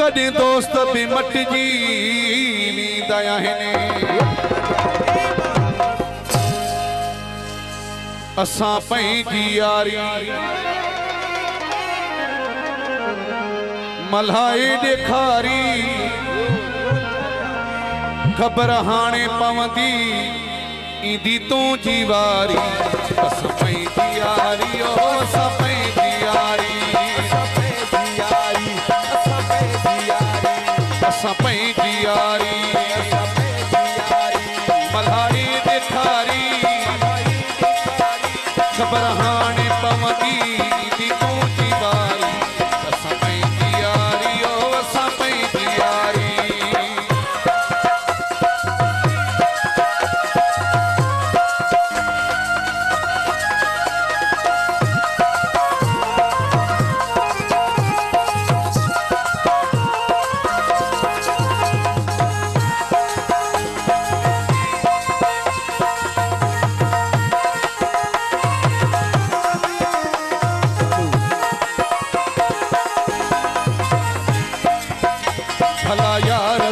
कॾहिं दोस्त बि मटिजी वेंदा आहिनि। असां पंहिंजी यारी मल्हाए ॾेखारी। ख़बर हाणे पवंदी ईंदी तूं जी वारी। असां पंहिंजी यारी passa bem.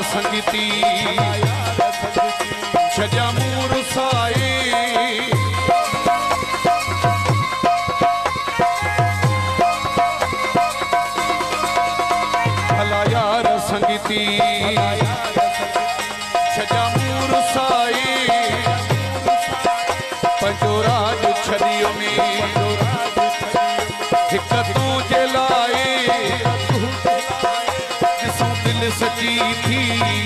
संगीती। छजा मूर साए भला यार संगीती। सची थी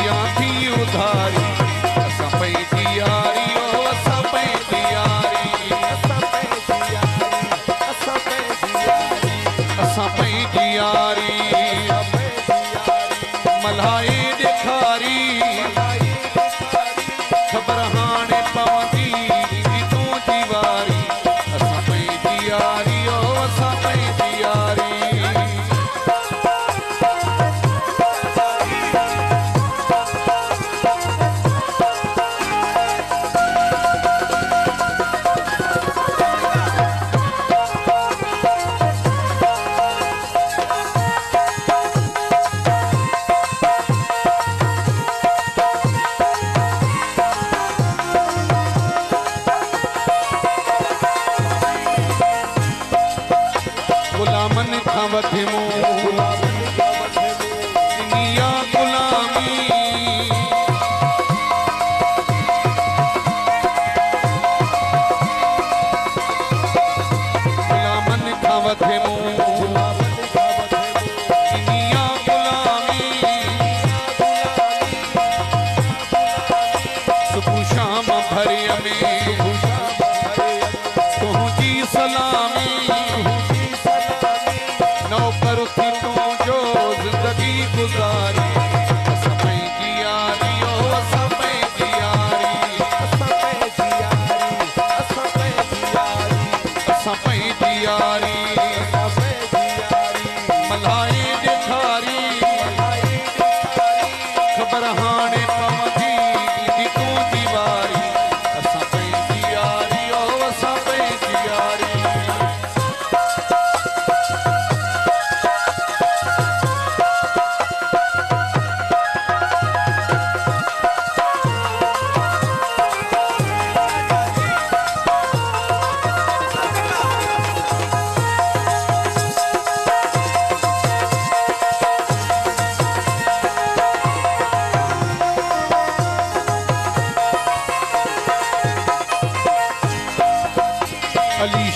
या थी उधारी? ख़बर हाणे पवंदी तूं जी गुलामन खां वधे मूं ਜਹਾਨ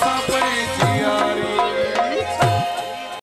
Passa